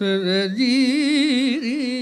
மாதயினிதியன்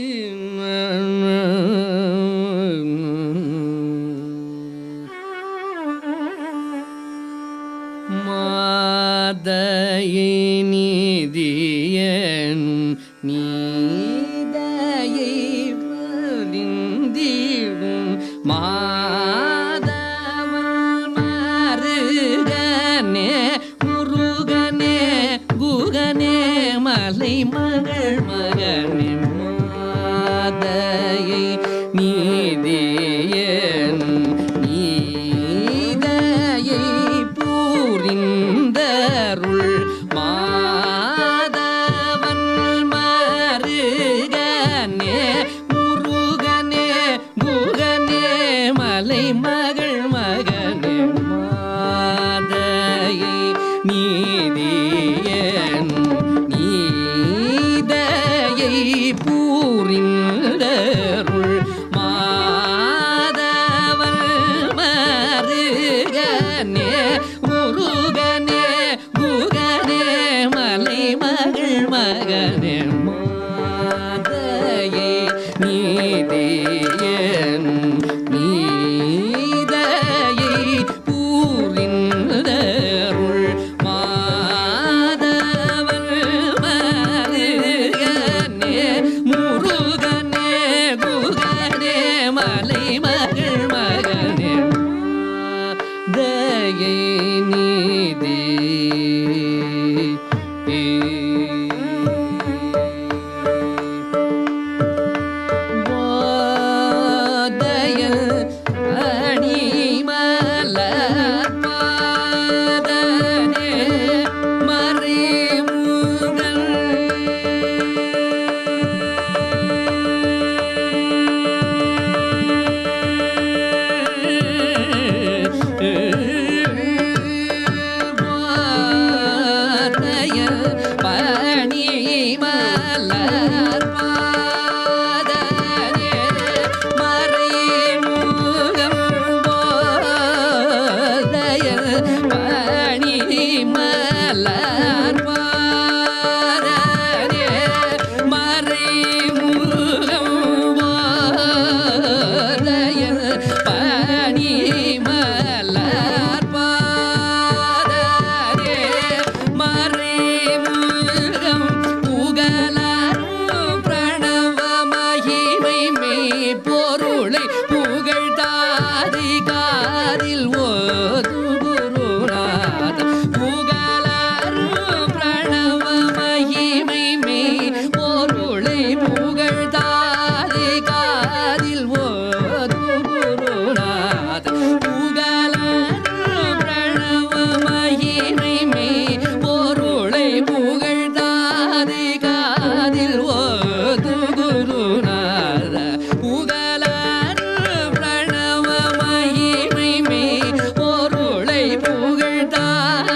ಮಗನೇ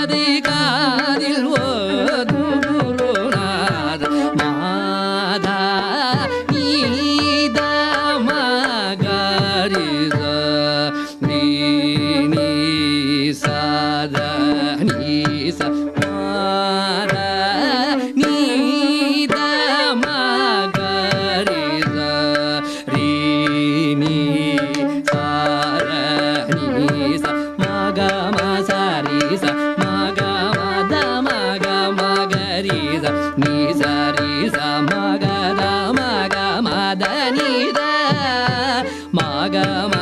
Radhika நீத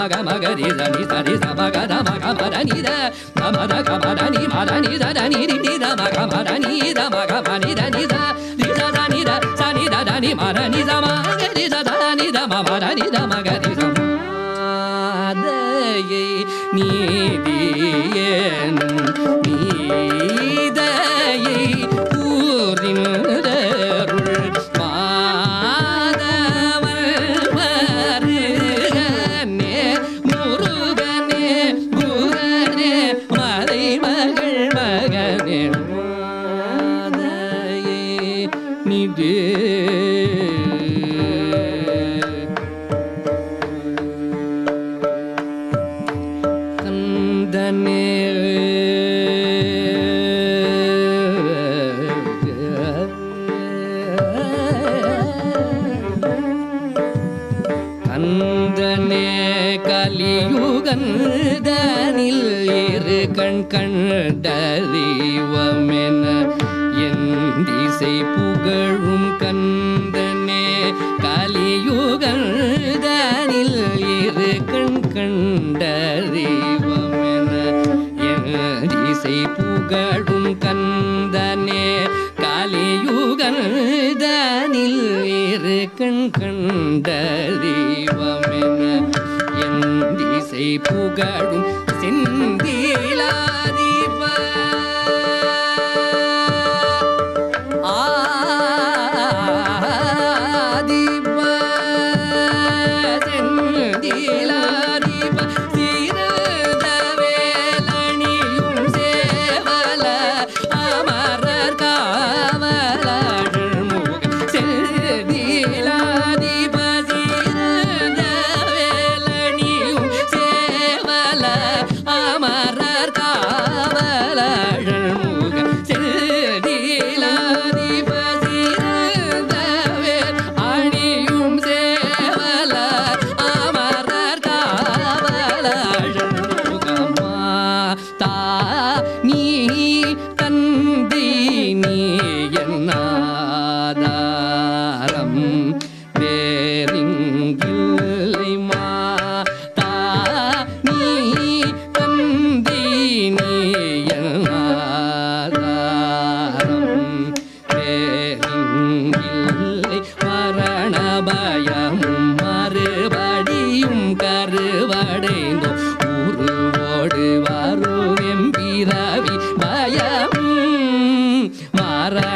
மக மக ரி த நி த ரி த மக த மக மத நி த த மத க மத நி மத நி த த நி ரி நி த மக மத நி த மக ம நி த நி த ரி த த நி த ச நி த த நி மத நி த மக ரி த த நி த ம மத நி த மக ரி த மாதையை நீதியேனும் நீதையை கண்ணே கலியுகந்தனில் இரு கண் கண்ட தெய்வமென என் திசை புகழும் கந்தனே கலியுகந்தனில் இரு கண் கண்ட தெய்வமென என் திசை புகழும் கந்தனே கலியுகந்தனில் இரு கண் கண்ட தெய்வமென புகழும் செந்திலாதிப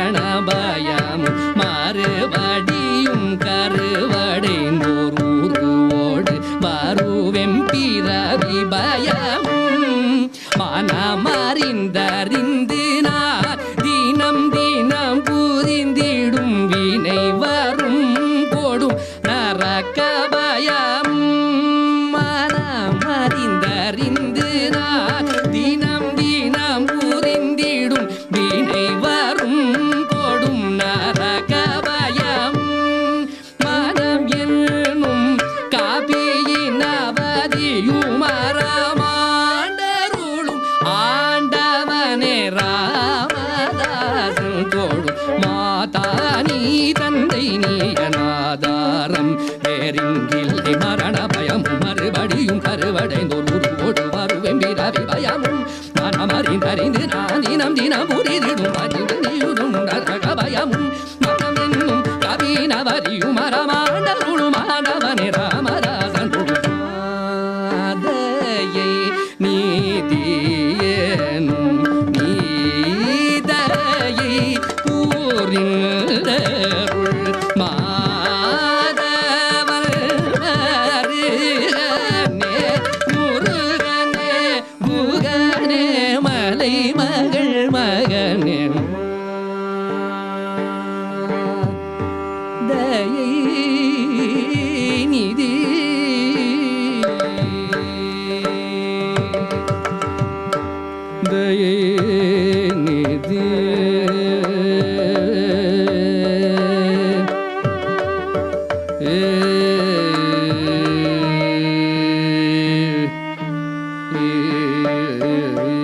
மரண பயம் மறுபடியும் கருவடைந்தோர் உருவோடு வருவெம் பிறவி பயம் மலையும் மரமாண்டருளும் ஆண்டவனே ராமதாசன் தோடும் மாதா நீ தந்தை நீ அநாதாரம். வேறிங்கில்லை மரண பயமும் மறுபடியும் கருவடைந்தோடு வருவெம்பிரவி பயமும் மனமறிந்தறிந்து நான் தினம் தினம் புரிதிடும். அறிந்து நீரும் நரக பயமும் மனம் என்னும் கவினவரியும் மரமா நல்ல Thank.